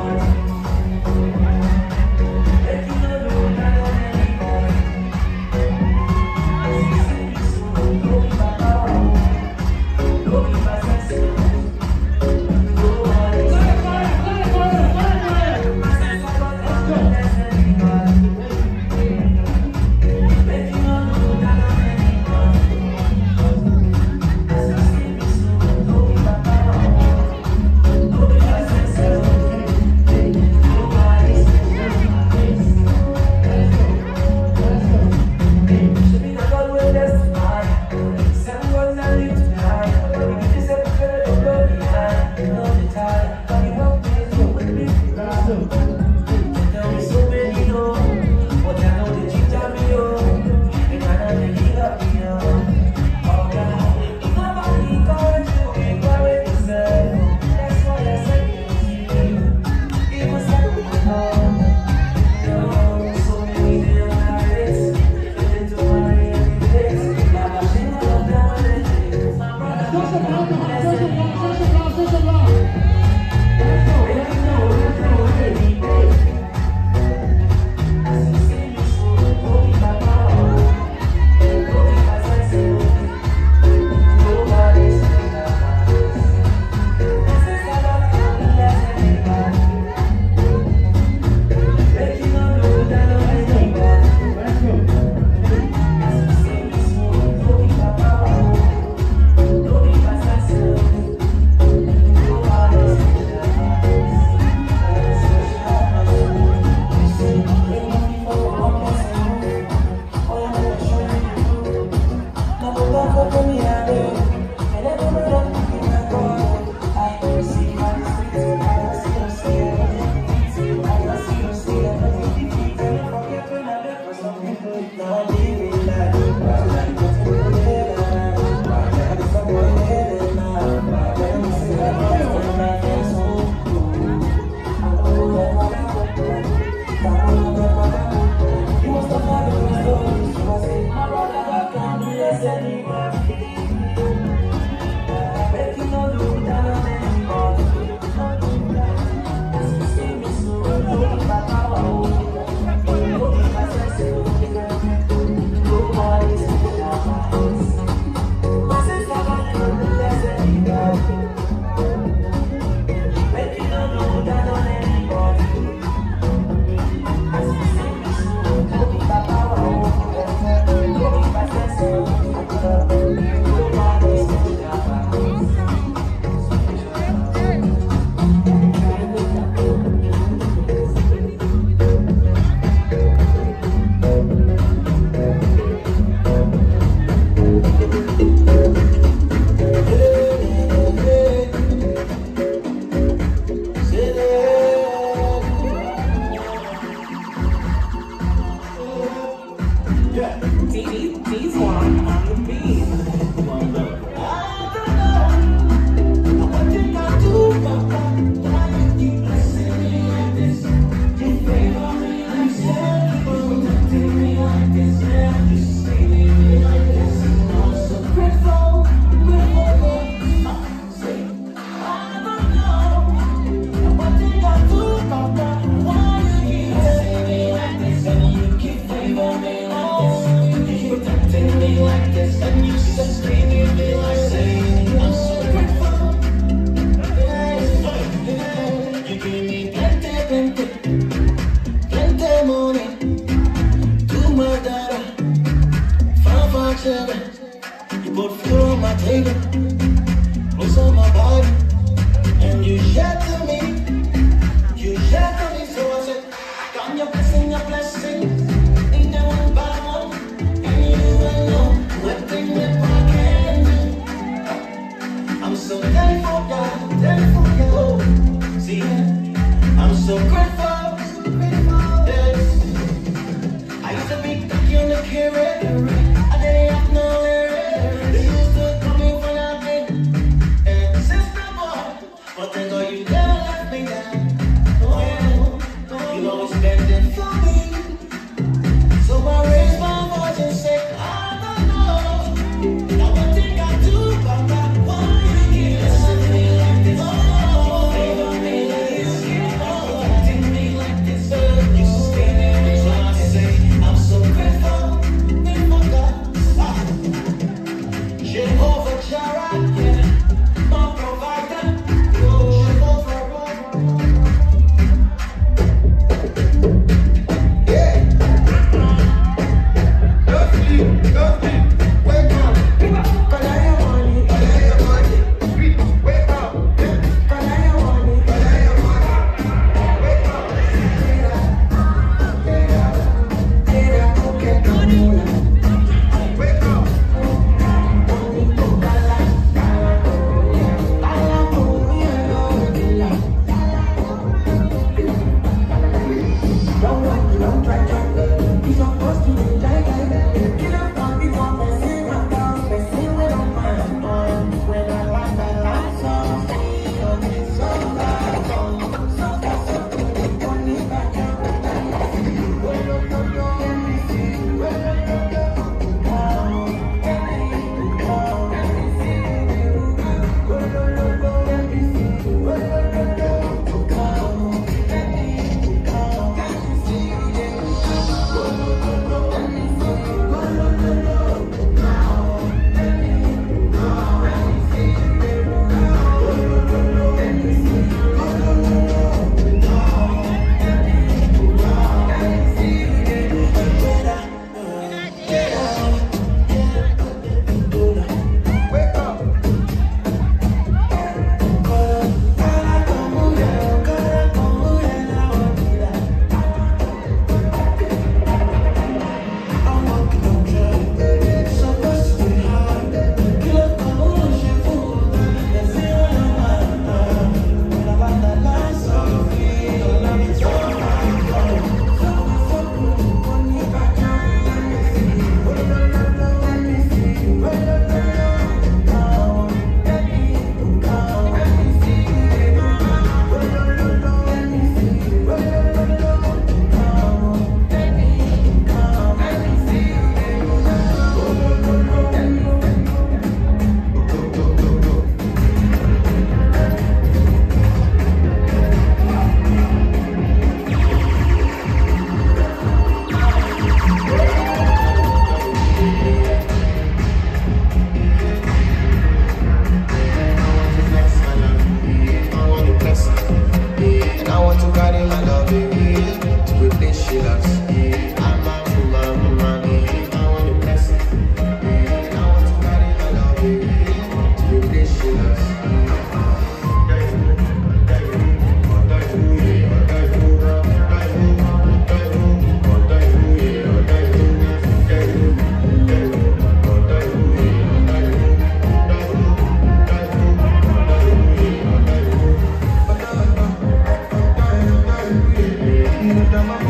Lord. Yeah. these Dee's on the beat. một phương my thấy my